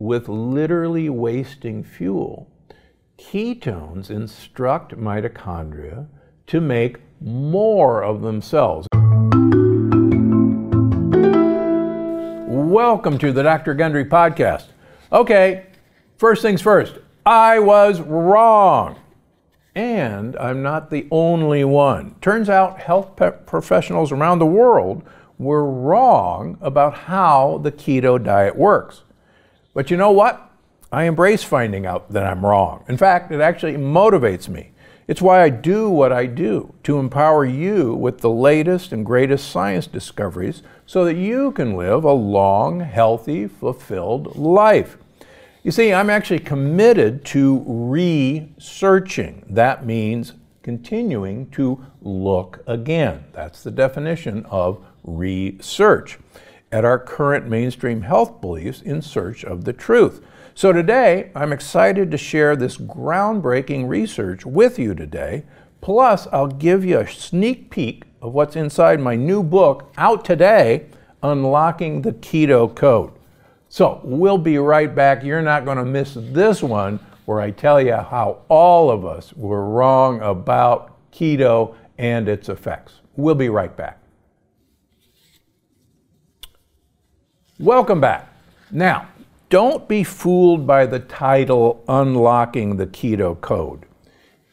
with literally wasting fuel, ketones instruct mitochondria to make more of themselves. Welcome to the Dr. Gundry podcast. Okay, first things first, I was wrong. And I'm not the only one. Turns out health professionals around the world were wrong about how the keto diet works. But you know what? I embrace finding out that I'm wrong. In fact, it actually motivates me. It's why I do what I do, to empower you with the latest and greatest science discoveries so that you can live a long, healthy, fulfilled life. You see, I'm actually committed to researching. That means continuing to look again. That's the definition of research at our current mainstream health beliefs in search of the truth. So today, I'm excited to share this groundbreaking research with you today. Plus, I'll give you a sneak peek of what's inside my new book out today, Unlocking the Keto Code. So we'll be right back. You're not going to miss this one where I tell you how all of us were wrong about keto and its effects. We'll be right back. Welcome back. Now, don't be fooled by the title Unlocking the Keto Code.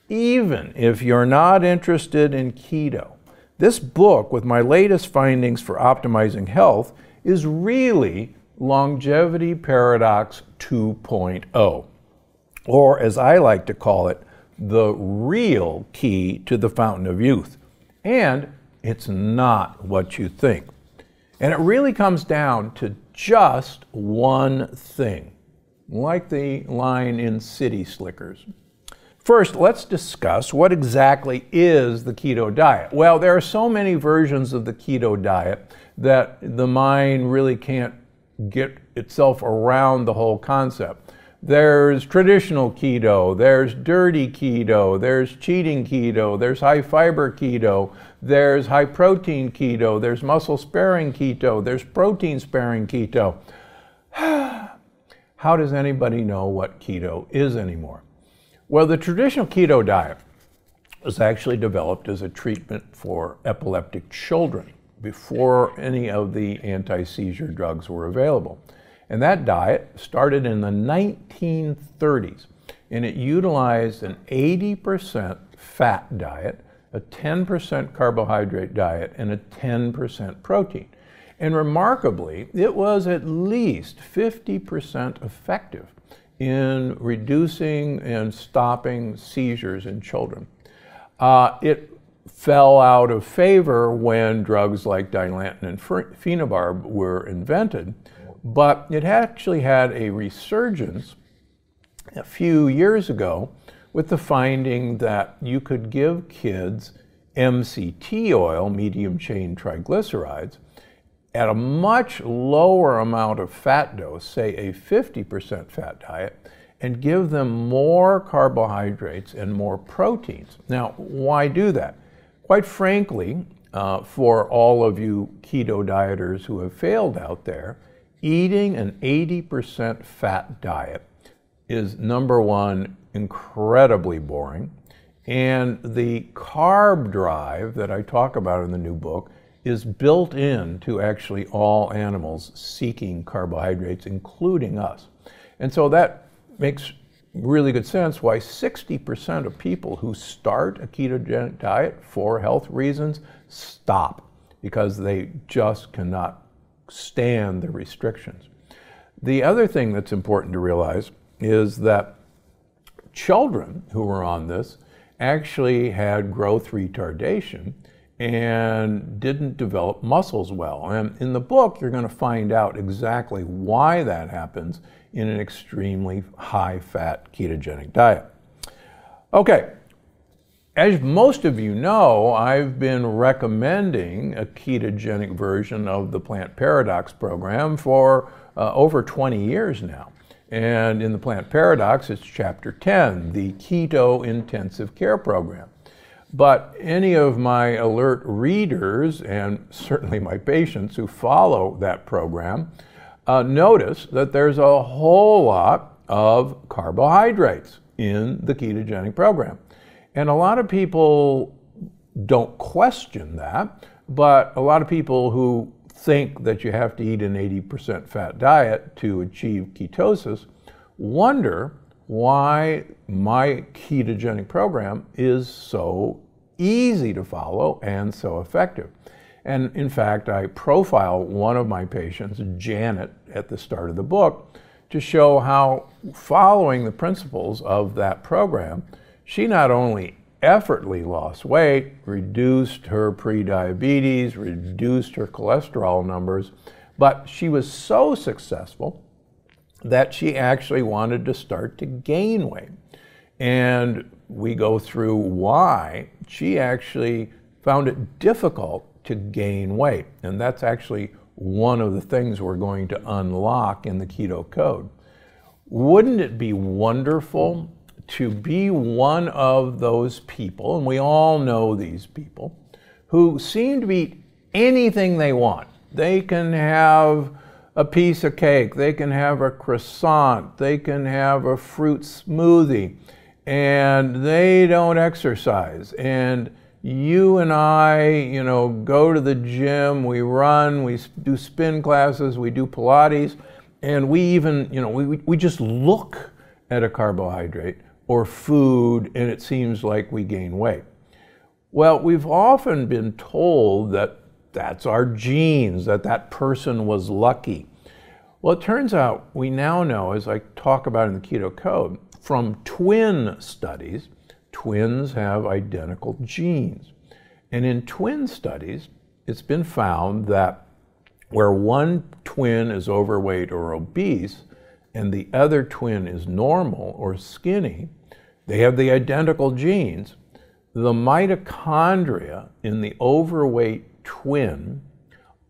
Even if you're not interested in keto, this book, with my latest findings for optimizing health, is really Longevity Paradox 2.0, or as I like to call it, the real key to the fountain of youth. And it's not what you think. And it really comes down to just one thing, like the line in City Slickers. First, let's discuss what exactly is the keto diet. Well, there are so many versions of the keto diet that the mind really can't get itself around the whole concept. There's traditional keto, there's dirty keto, there's cheating keto, there's high fiber keto, there's high protein keto, there's muscle sparing keto, there's protein sparing keto. How does anybody know what keto is anymore? Well, the traditional keto diet was actually developed as a treatment for epileptic children before any of the anti seizure drugs were available. And that diet started in the 1930s, and it utilized an 80% fat diet, a 10% carbohydrate diet, and a 10% protein. And remarkably, it was at least 50% effective in reducing and stopping seizures in children. Uh, it fell out of favor when drugs like dilantin and phenobarb were invented, but it actually had a resurgence a few years ago with the finding that you could give kids MCT oil, medium chain triglycerides, at a much lower amount of fat dose, say a 50% fat diet, and give them more carbohydrates and more proteins. Now, why do that? Quite frankly, uh, for all of you keto dieters who have failed out there, eating an 80% fat diet is number one, incredibly boring. And the carb drive that I talk about in the new book is built in to actually all animals seeking carbohydrates, including us. And so that makes really good sense why 60% of people who start a ketogenic diet for health reasons stop because they just cannot stand the restrictions. The other thing that's important to realize is that children who were on this actually had growth retardation and didn't develop muscles well. And in the book, you're going to find out exactly why that happens in an extremely high fat ketogenic diet. Okay, as most of you know, I've been recommending a ketogenic version of the Plant Paradox program for uh, over 20 years now. And in the Plant Paradox, it's chapter 10, the Keto Intensive Care Program. But any of my alert readers, and certainly my patients who follow that program, uh, notice that there's a whole lot of carbohydrates in the ketogenic program. And a lot of people don't question that, but a lot of people who think that you have to eat an 80% fat diet to achieve ketosis wonder why my ketogenic program is so easy to follow and so effective. And in fact, I profile one of my patients, Janet, at the start of the book to show how following the principles of that program, she not only effortlessly lost weight, reduced her prediabetes, reduced her cholesterol numbers, but she was so successful that she actually wanted to start to gain weight. And we go through why she actually found it difficult to gain weight. And that's actually one of the things we're going to unlock in the keto code. Wouldn't it be wonderful to be one of those people, and we all know these people, who seem to eat anything they want? They can have a piece of cake, they can have a croissant, they can have a fruit smoothie, and they don't exercise. And you and I, you know, go to the gym, we run, we do spin classes, we do Pilates, and we even, you know, we, we just look at a carbohydrate or food and it seems like we gain weight. Well, we've often been told that that's our genes, that that person was lucky. Well, it turns out we now know, as I talk about in the Keto Code, from twin studies, twins have identical genes. And in twin studies, it's been found that where one twin is overweight or obese and the other twin is normal or skinny, they have the identical genes. The mitochondria in the overweight twin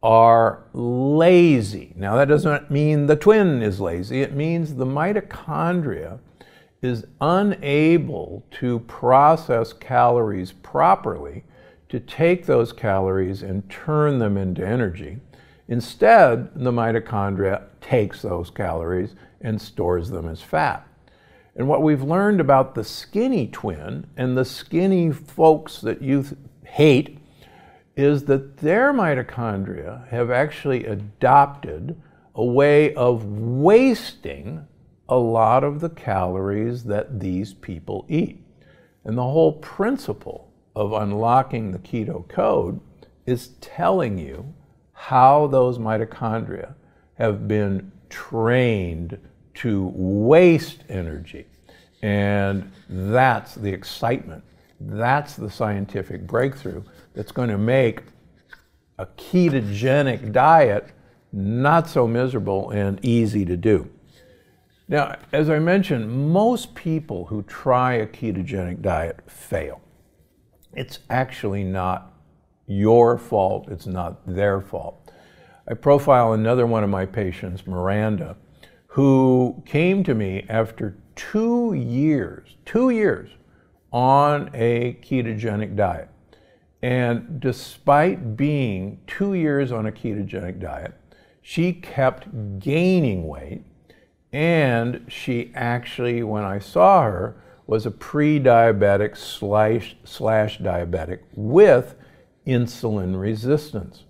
are lazy. Now, that doesn't mean the twin is lazy, it means the mitochondria is unable to process calories properly to take those calories and turn them into energy. Instead, the mitochondria takes those calories and stores them as fat. And what we've learned about the skinny twin and the skinny folks that you hate is that their mitochondria have actually adopted a way of wasting a lot of the calories that these people eat. And the whole principle of unlocking the keto code is telling you how those mitochondria have been trained to waste energy. And that's the excitement. That's the scientific breakthrough that's going to make a ketogenic diet not so miserable and easy to do. Now, as I mentioned, most people who try a ketogenic diet fail. It's actually not your fault, it's not their fault. I profile another one of my patients, Miranda, who came to me after two years, two years on a ketogenic diet. And despite being two years on a ketogenic diet, she kept gaining weight and she actually, when I saw her, was a pre-diabetic slash, slash diabetic with insulin resistance.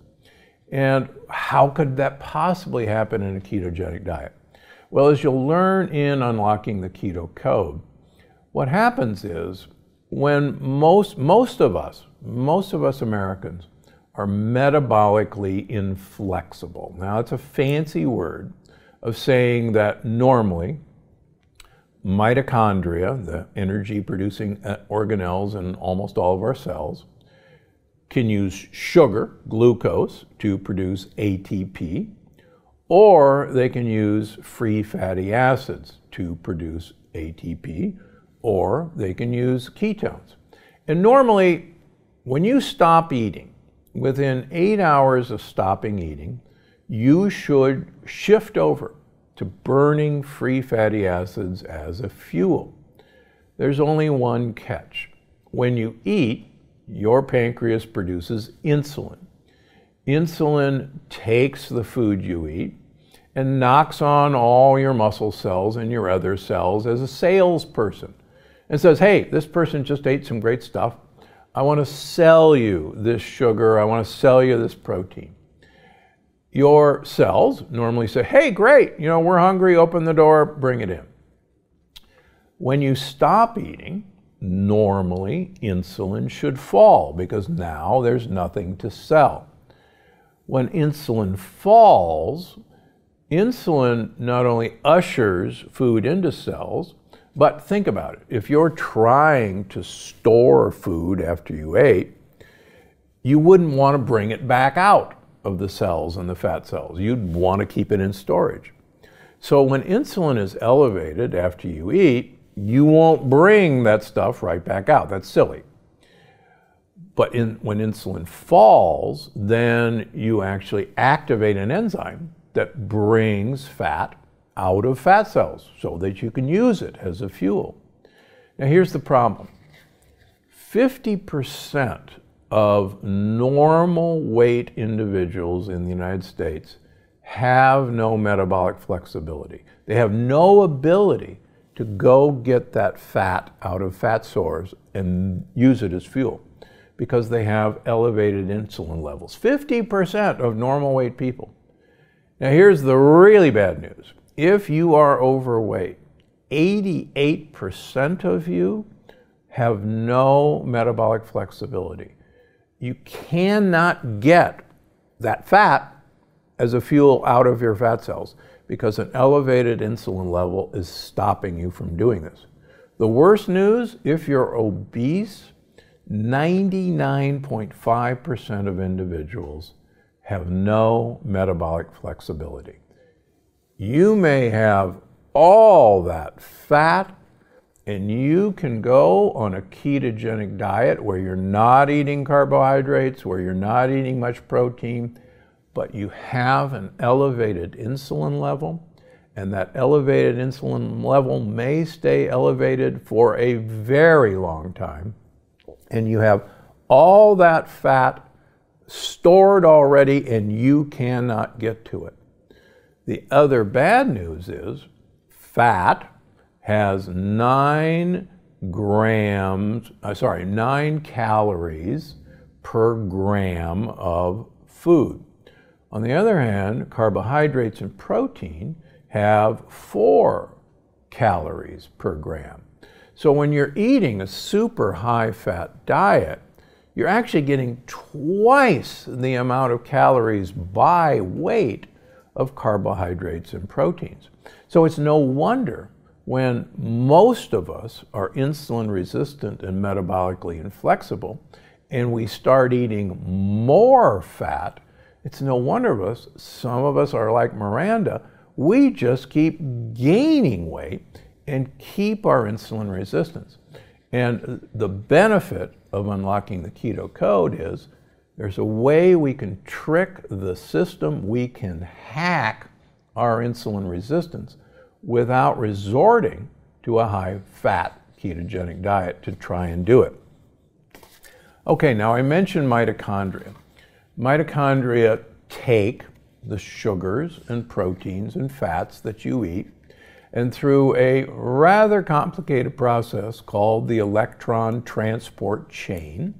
And how could that possibly happen in a ketogenic diet? Well, as you'll learn in Unlocking the Keto Code, what happens is when most, most of us, most of us Americans, are metabolically inflexible. Now, it's a fancy word of saying that normally mitochondria, the energy producing uh, organelles in almost all of our cells, can use sugar, glucose, to produce ATP, or they can use free fatty acids to produce ATP, or they can use ketones. And normally, when you stop eating, within eight hours of stopping eating, you should shift over to burning free fatty acids as a fuel. There's only one catch. When you eat, your pancreas produces insulin. Insulin takes the food you eat and knocks on all your muscle cells and your other cells as a salesperson and says, hey, this person just ate some great stuff. I want to sell you this sugar. I want to sell you this protein. Your cells normally say, hey, great, you know, we're hungry, open the door, bring it in. When you stop eating, normally insulin should fall because now there's nothing to sell. When insulin falls, insulin not only ushers food into cells, but think about it. If you're trying to store food after you ate, you wouldn't want to bring it back out of the cells and the fat cells. You'd want to keep it in storage. So when insulin is elevated after you eat, you won't bring that stuff right back out. That's silly. But in, when insulin falls, then you actually activate an enzyme that brings fat out of fat cells so that you can use it as a fuel. Now, here's the problem 50% of normal weight individuals in the United States have no metabolic flexibility. They have no ability to go get that fat out of fat stores and use it as fuel because they have elevated insulin levels. 50% of normal weight people. Now, here's the really bad news if you are overweight, 88% of you have no metabolic flexibility. You cannot get that fat as a fuel out of your fat cells because an elevated insulin level is stopping you from doing this. The worst news if you're obese, 99.5% of individuals have no metabolic flexibility you may have all that fat and you can go on a ketogenic diet where you're not eating carbohydrates, where you're not eating much protein, but you have an elevated insulin level, and that elevated insulin level may stay elevated for a very long time, and you have all that fat stored already and you cannot get to it. The other bad news is fat has nine grams, uh, sorry, nine calories per gram of food. On the other hand, carbohydrates and protein have four calories per gram. So when you're eating a super high fat diet, you're actually getting twice the amount of calories by weight of carbohydrates and proteins. So it's no wonder when most of us are insulin resistant and metabolically inflexible, and we start eating more fat, it's no wonder of us, some of us are like Miranda, we just keep gaining weight and keep our insulin resistance. And the benefit of unlocking the keto code is there's a way we can trick the system, we can hack our insulin resistance without resorting to a high fat ketogenic diet to try and do it. Okay, now I mentioned mitochondria. Mitochondria take the sugars and proteins and fats that you eat, and through a rather complicated process called the electron transport chain,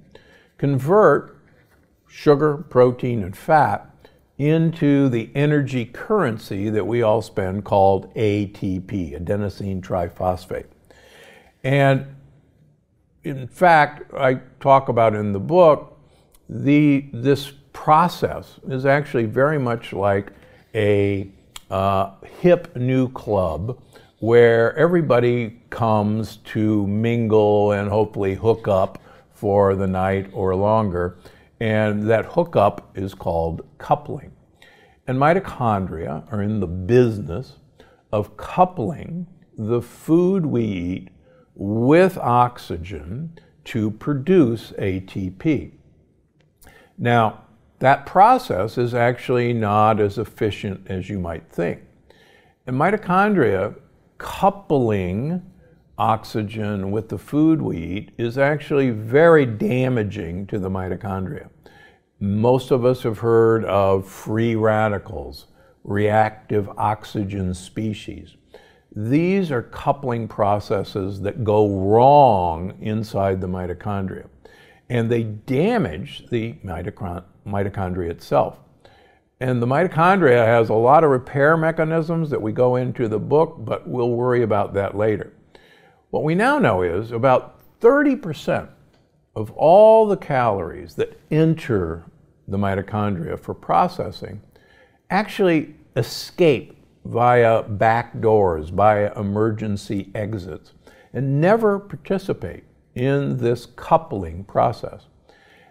convert sugar, protein, and fat into the energy currency that we all spend called ATP, adenosine triphosphate. And in fact, I talk about in the book, the, this process is actually very much like a uh, hip new club where everybody comes to mingle and hopefully hook up for the night or longer. And that hookup is called coupling. And mitochondria are in the business of coupling the food we eat with oxygen to produce ATP. Now, that process is actually not as efficient as you might think. And mitochondria coupling oxygen with the food we eat is actually very damaging to the mitochondria. Most of us have heard of free radicals, reactive oxygen species. These are coupling processes that go wrong inside the mitochondria, and they damage the mitochondria itself. And the mitochondria has a lot of repair mechanisms that we go into the book, but we'll worry about that later. What we now know is about 30% of all the calories that enter the mitochondria for processing actually escape via back doors, via emergency exits, and never participate in this coupling process.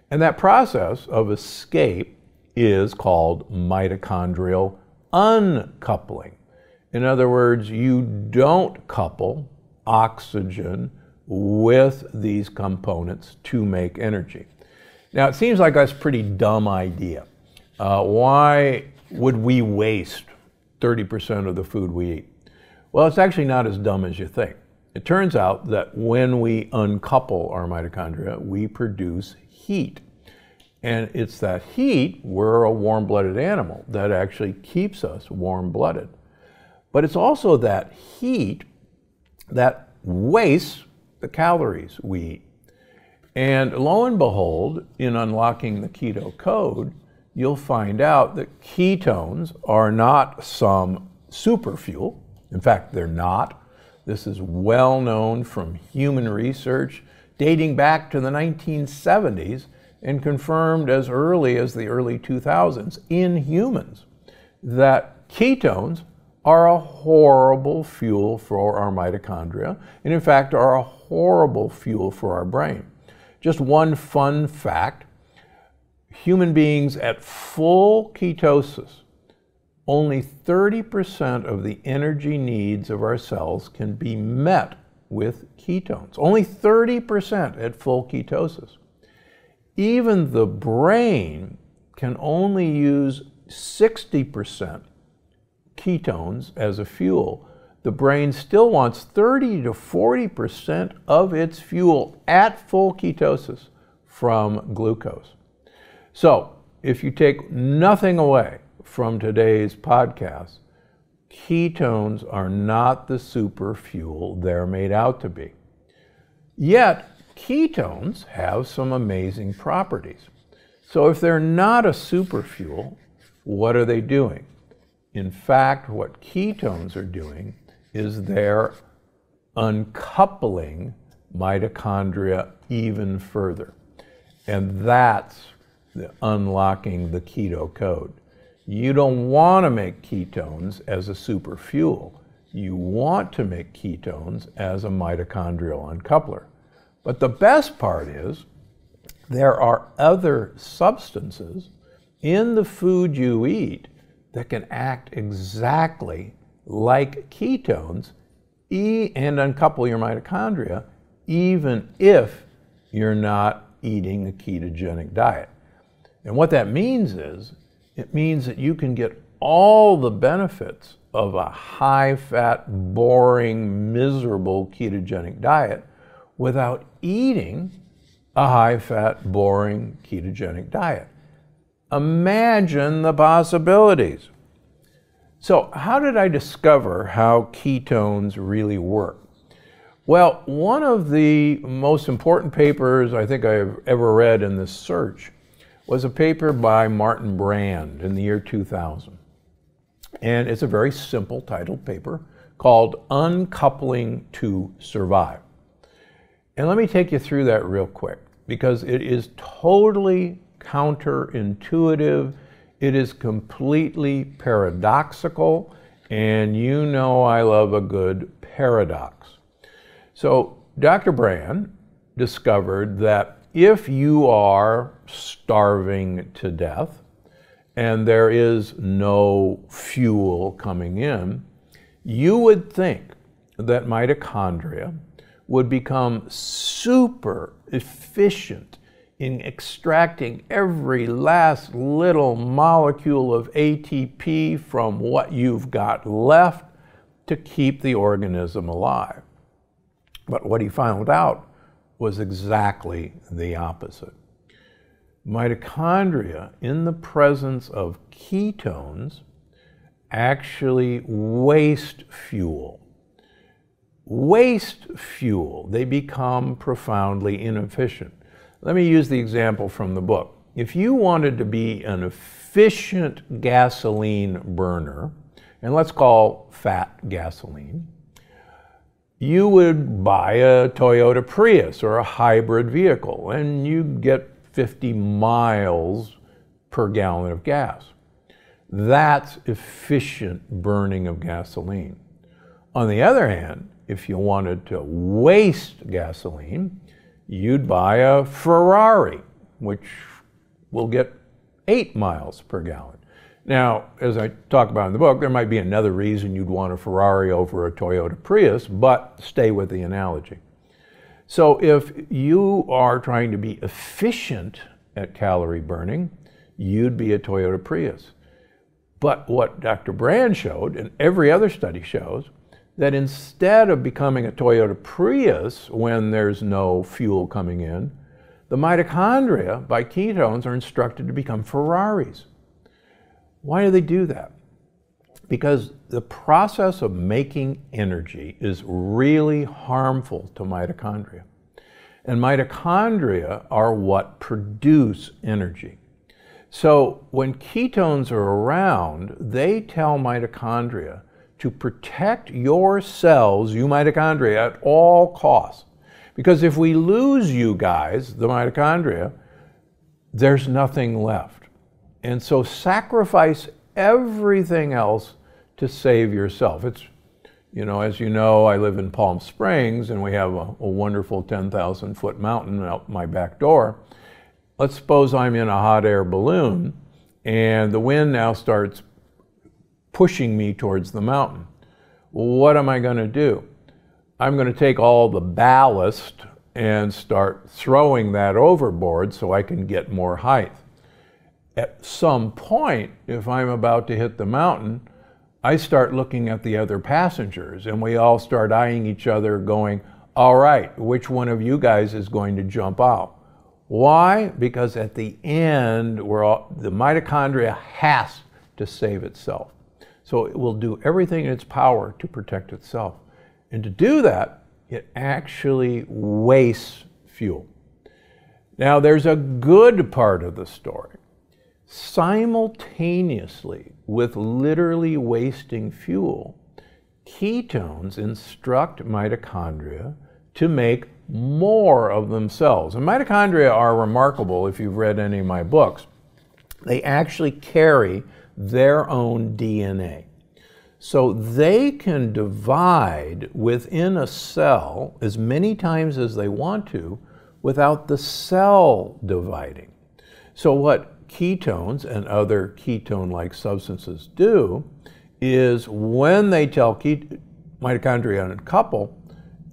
And that process of escape is called mitochondrial uncoupling. In other words, you don't couple oxygen with these components to make energy. Now, it seems like that's a pretty dumb idea. Uh, why would we waste 30% of the food we eat? Well, it's actually not as dumb as you think. It turns out that when we uncouple our mitochondria, we produce heat. And it's that heat, we're a warm blooded animal, that actually keeps us warm blooded. But it's also that heat that wastes the calories we eat. And lo and behold, in unlocking the keto code, you'll find out that ketones are not some super fuel. In fact, they're not. This is well known from human research dating back to the 1970s and confirmed as early as the early 2000s in humans that ketones are a horrible fuel for our mitochondria, and in fact are a horrible fuel for our brain. Just one fun fact human beings at full ketosis, only 30% of the energy needs of our cells can be met with ketones. Only 30% at full ketosis. Even the brain can only use 60% ketones as a fuel. The brain still wants 30 to 40% of its fuel at full ketosis from glucose. So, if you take nothing away from today's podcast, ketones are not the super fuel they're made out to be. Yet, ketones have some amazing properties. So, if they're not a super fuel, what are they doing? In fact, what ketones are doing is they're uncoupling mitochondria even further. And that's the unlocking the keto code. You don't want to make ketones as a super fuel. You want to make ketones as a mitochondrial uncoupler. But the best part is there are other substances in the food you eat that can act exactly like ketones e- and uncouple your mitochondria even if you're not eating a ketogenic diet. And what that means is, it means that you can get all the benefits of a high fat, boring, miserable ketogenic diet without eating a high fat, boring ketogenic diet. Imagine the possibilities. So, how did I discover how ketones really work? Well, one of the most important papers I think I've ever read in this search was a paper by Martin Brand in the year 2000. And it's a very simple titled paper called Uncoupling to Survive. And let me take you through that real quick because it is totally counterintuitive, it is completely paradoxical, and you know I love a good paradox. So, Dr. Brand discovered that if you are starving to death and there is no fuel coming in, you would think that mitochondria would become super efficient in extracting every last little molecule of ATP from what you've got left to keep the organism alive. But what he found out was exactly the opposite. Mitochondria, in the presence of ketones, actually waste fuel. Waste fuel, they become profoundly inefficient. Let me use the example from the book. If you wanted to be an efficient gasoline burner, and let's call fat gasoline, you would buy a Toyota Prius or a hybrid vehicle and you get 50 miles per gallon of gas. That's efficient burning of gasoline. On the other hand, if you wanted to waste gasoline, you'd buy a Ferrari, which will get eight miles per gallon. Now, as I talk about in the book, there might be another reason you'd want a Ferrari over a Toyota Prius, but stay with the analogy. So if you are trying to be efficient at calorie burning, you'd be a Toyota Prius. But what Dr. Brand showed, and every other study shows, that instead of becoming a Toyota Prius when there's no fuel coming in, the mitochondria by ketones are instructed to become Ferraris. Why do they do that? Because the process of making energy is really harmful to mitochondria. And mitochondria are what produce energy. So when ketones are around, they tell mitochondria to protect your cells, you mitochondria, at all costs. Because if we lose you guys, the mitochondria, there's nothing left. And so sacrifice everything else to save yourself. It's, you know, as you know, I live in Palm Springs and we have a, a wonderful 10,000 foot mountain out my back door. Let's suppose I'm in a hot air balloon and the wind now starts pushing me towards the mountain. What am I going to do? I'm going to take all the ballast and start throwing that overboard so I can get more height at some point, if I'm about to hit the mountain, I start looking at the other passengers and we all start eyeing each other, going, All right, which one of you guys is going to jump out? Why? Because at the end, we're all, the mitochondria has to save itself. So it will do everything in its power to protect itself. And to do that, it actually wastes fuel. Now, there's a good part of the story simultaneously with literally wasting fuel, ketones instruct mitochondria to make more of themselves. And mitochondria are remarkable if you've read any of my books. They actually carry their own DNA. So they can divide within a cell as many times as they want to without the cell dividing. So what ketones and other ketone like substances do is when they tell mitochondria to couple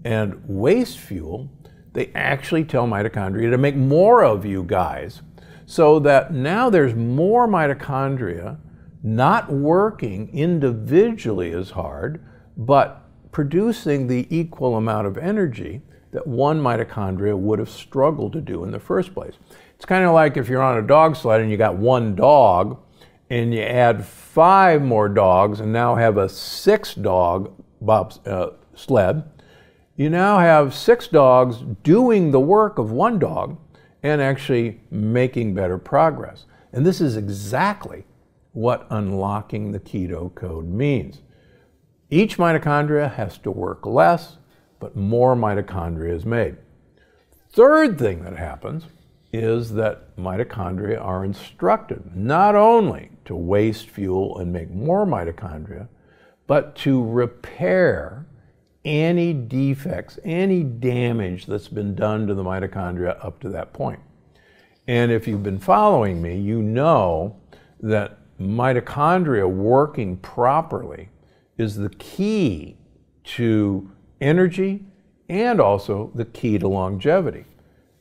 and waste fuel, they actually tell mitochondria to make more of you guys so that now there's more mitochondria not working individually as hard, but producing the equal amount of energy that one mitochondria would have struggled to do in the first place. It's kind of like if you're on a dog sled and you got one dog and you add five more dogs and now have a six dog uh, sled. You now have six dogs doing the work of one dog and actually making better progress. And this is exactly what unlocking the keto code means. Each mitochondria has to work less, but more mitochondria is made. Third thing that happens is that mitochondria are instructed not only to waste fuel and make more mitochondria, but to repair any defects, any damage that's been done to the mitochondria up to that point. And if you've been following me, you know that mitochondria working properly is the key to energy and also the key to longevity.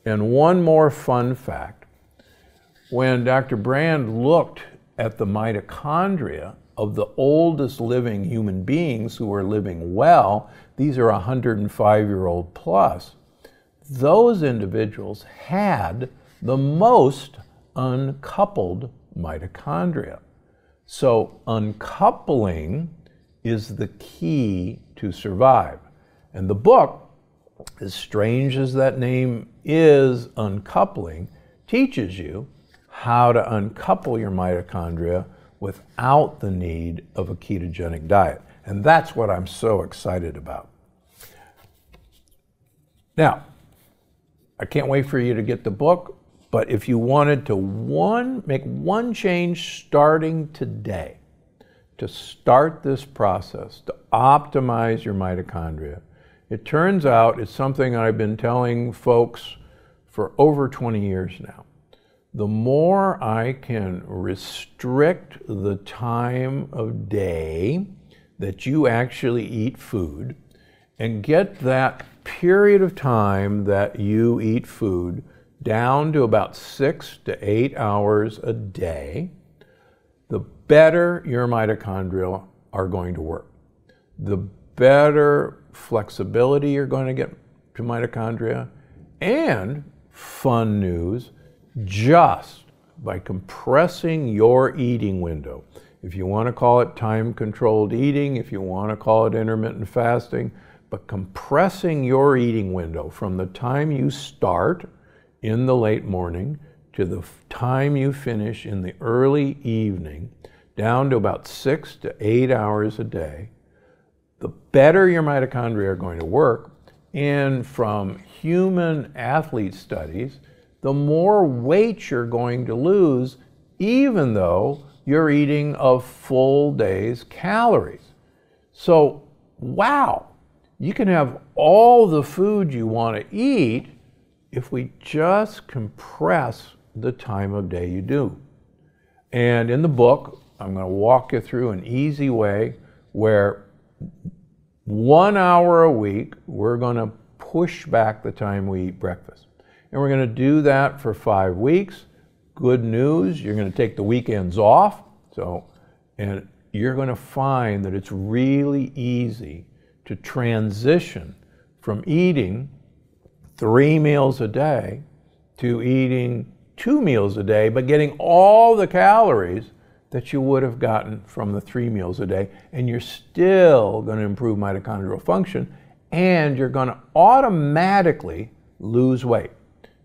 And one more fun fact when Dr. Brand looked at the mitochondria of the oldest living human beings who are living well, these are 105 year old plus, those individuals had the most uncoupled mitochondria. So, uncoupling is the key to survive. And the book, as strange as that name is, Uncoupling, teaches you how to uncouple your mitochondria without the need of a ketogenic diet. And that's what I'm so excited about. Now, I can't wait for you to get the book, but if you wanted to one make one change starting today to start this process to optimize your mitochondria, it turns out it's something I've been telling folks for over 20 years now. The more I can restrict the time of day that you actually eat food and get that period of time that you eat food down to about six to eight hours a day, the better your mitochondria are going to work. The better flexibility you're going to get to mitochondria, and fun news, just by compressing your eating window. If you want to call it time controlled eating, if you want to call it intermittent fasting, but compressing your eating window from the time you start in the late morning to the time you finish in the early evening, down to about six to eight hours a day, the better your mitochondria are going to work. And from human athlete studies, the more weight you're going to lose, even though you're eating a full day's calories. So, wow, you can have all the food you want to eat if we just compress the time of day you do. And in the book, I'm going to walk you through an easy way where one hour a week, we're going to push back the time we eat breakfast. And we're going to do that for five weeks. Good news, you're going to take the weekends off. So, and you're going to find that it's really easy to transition from eating three meals a day to eating two meals a day, but getting all the calories that you would have gotten from the three meals a day. And you're still going to improve mitochondrial function and you're going to automatically lose weight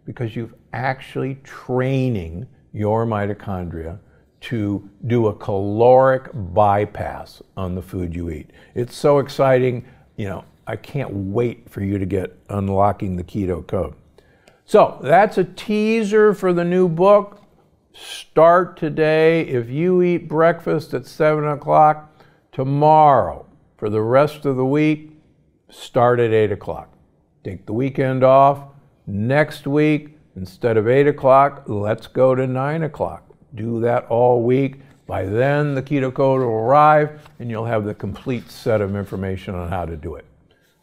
because you've actually training your mitochondria to do a caloric bypass on the food you eat. It's so exciting. You know, I can't wait for you to get unlocking the keto code. So that's a teaser for the new book. Start today. If you eat breakfast at 7 o'clock tomorrow for the rest of the week, start at 8 o'clock. Take the weekend off. Next week, instead of 8 o'clock, let's go to 9 o'clock do that all week. By then, the keto code will arrive and you'll have the complete set of information on how to do it.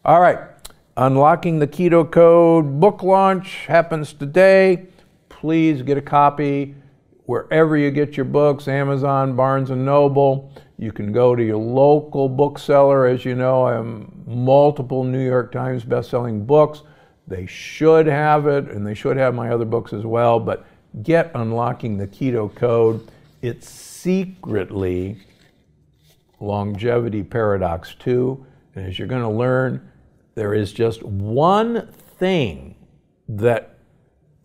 All right, Unlocking the Keto Code book launch happens today. Please get a copy wherever you get your books Amazon, Barnes and Noble. You can go to your local bookseller. As you know, I have multiple New York Times best-selling books. They should have it, and they should have my other books as well. But get unlocking the keto code. It's secretly longevity paradox 2. And as you're going to learn, there is just one thing that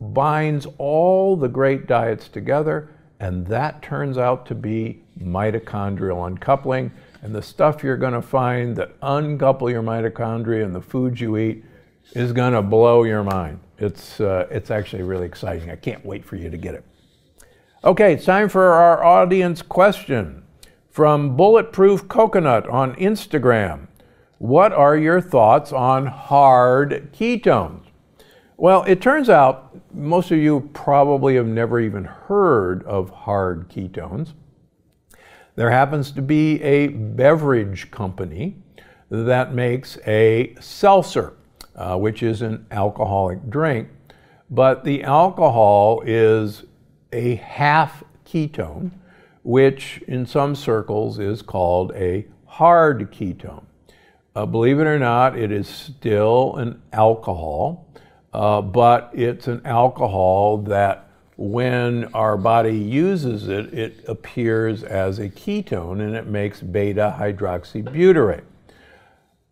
binds all the great diets together, and that turns out to be mitochondrial uncoupling. And the stuff you're going to find that uncouple your mitochondria and the foods you eat is going to blow your mind. It's, uh, it's actually really exciting. I can't wait for you to get it. Okay, it's time for our audience question from Bulletproof Coconut on Instagram. What are your thoughts on hard ketones? Well, it turns out most of you probably have never even heard of hard ketones. There happens to be a beverage company that makes a seltzer uh, which is an alcoholic drink. But the alcohol is a half ketone, which in some circles is called a hard ketone. Uh, believe it or not, it is still an alcohol, uh, but it's an alcohol that when our body uses it, it appears as a ketone and it makes beta hydroxybutyrate.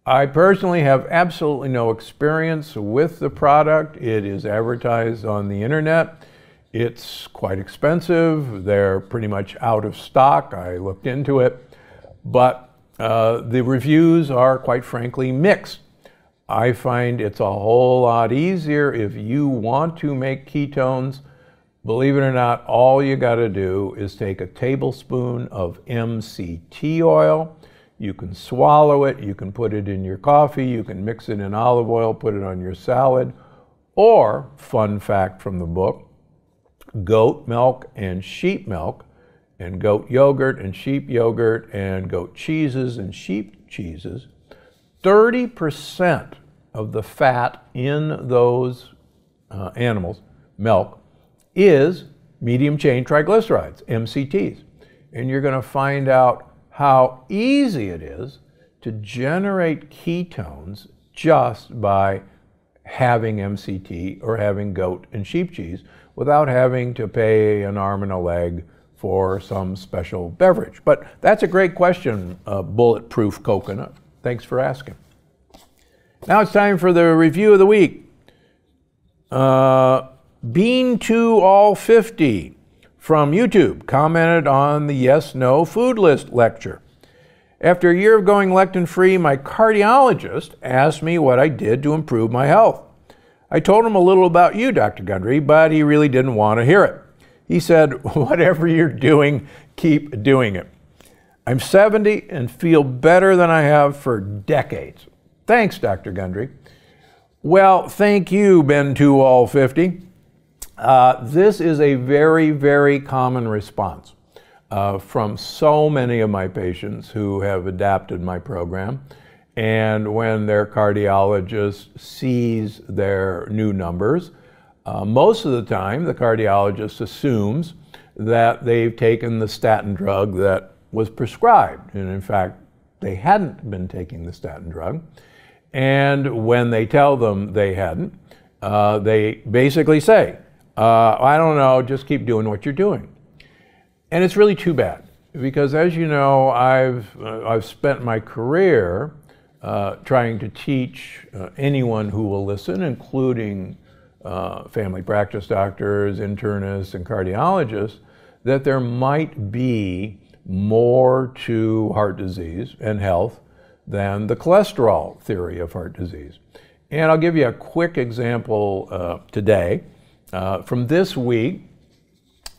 I personally have absolutely no experience with the product. It is advertised on the internet. It's quite expensive. They're pretty much out of stock. I looked into it. But uh, the reviews are, quite frankly, mixed. I find it's a whole lot easier if you want to make ketones. Believe it or not, all you got to do is take a tablespoon of MCT oil. You can swallow it, you can put it in your coffee, you can mix it in olive oil, put it on your salad. Or, fun fact from the book, goat milk and sheep milk, and goat yogurt and sheep yogurt, and goat cheeses and sheep cheeses. 30% of the fat in those uh, animals, milk, is medium chain triglycerides, MCTs. And you're going to find out how easy it is to generate ketones just by having MCT or having goat and sheep cheese without having to pay an arm and a leg for some special beverage. But that's a great question, uh, Bulletproof Coconut. Thanks for asking. Now it's time for the review of the week. Uh, Bean to all 50 from YouTube commented on the Yes No Food List lecture. After a year of going lectin free, my cardiologist asked me what I did to improve my health. I told him a little about you, Dr. Gundry, but he really didn't want to hear it. He said, Whatever you're doing, keep doing it. I'm 70 and feel better than I have for decades. Thanks, Dr. Gundry. Well, thank you, Ben to all 50. Uh, this is a very, very common response uh, from so many of my patients who have adapted my program. And when their cardiologist sees their new numbers, uh, most of the time the cardiologist assumes that they've taken the statin drug that was prescribed. And in fact, they hadn't been taking the statin drug. And when they tell them they hadn't, uh, they basically say, uh, I don't know, just keep doing what you're doing. And it's really too bad because, as you know, I've, uh, I've spent my career uh, trying to teach uh, anyone who will listen, including uh, family practice doctors, internists, and cardiologists, that there might be more to heart disease and health than the cholesterol theory of heart disease. And I'll give you a quick example uh, today. Uh, from this week,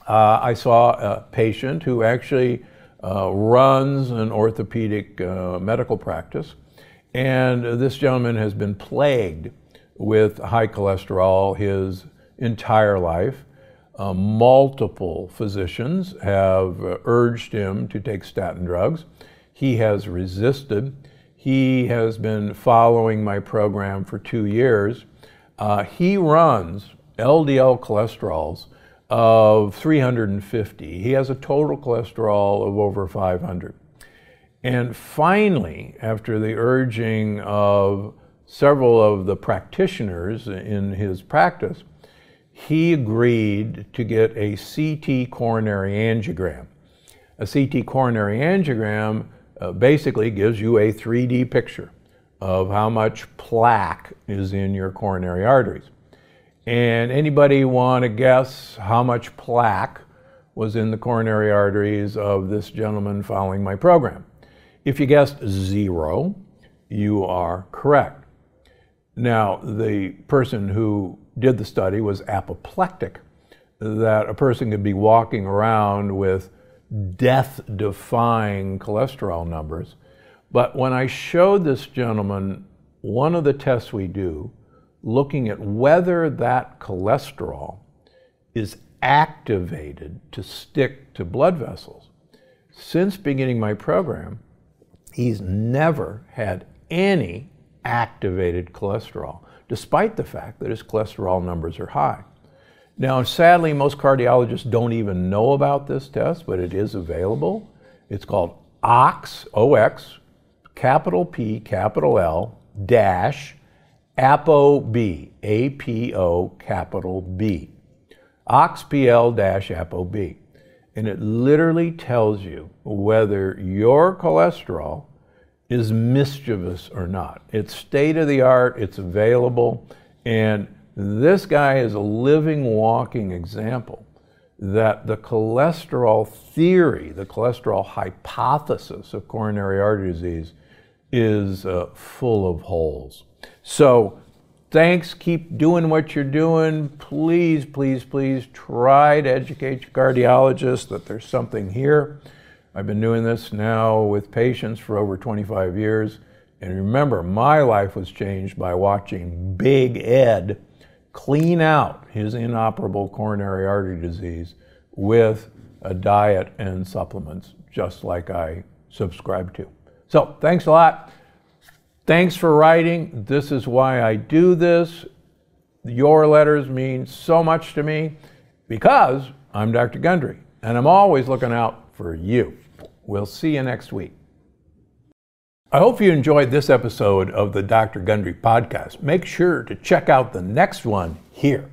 uh, I saw a patient who actually uh, runs an orthopedic uh, medical practice. And this gentleman has been plagued with high cholesterol his entire life. Uh, multiple physicians have uh, urged him to take statin drugs. He has resisted. He has been following my program for two years. Uh, he runs LDL cholesterols of 350. He has a total cholesterol of over 500. And finally, after the urging of several of the practitioners in his practice, he agreed to get a CT coronary angiogram. A CT coronary angiogram uh, basically gives you a 3D picture of how much plaque is in your coronary arteries. And anybody want to guess how much plaque was in the coronary arteries of this gentleman following my program? If you guessed zero, you are correct. Now, the person who did the study was apoplectic, that a person could be walking around with death defying cholesterol numbers. But when I showed this gentleman one of the tests we do, looking at whether that cholesterol is activated to stick to blood vessels. Since beginning my program, he's never had any activated cholesterol, despite the fact that his cholesterol numbers are high. Now, sadly, most cardiologists don't even know about this test, but it is available. It's called OX, OX, capital P, capital L, dash, ApoB, A-P-O, capital B. OXPL dash ApoB. And it literally tells you whether your cholesterol is mischievous or not. It's state of the art, it's available, and this guy is a living, walking example that the cholesterol theory, the cholesterol hypothesis of coronary artery disease is uh, full of holes. So, thanks. Keep doing what you're doing. Please, please, please try to educate your cardiologist that there's something here. I've been doing this now with patients for over 25 years. And remember, my life was changed by watching Big Ed clean out his inoperable coronary artery disease with a diet and supplements, just like I subscribe to. So, thanks a lot. Thanks for writing. This is why I do this. Your letters mean so much to me because I'm Dr. Gundry and I'm always looking out for you. We'll see you next week. I hope you enjoyed this episode of the Dr. Gundry podcast. Make sure to check out the next one here.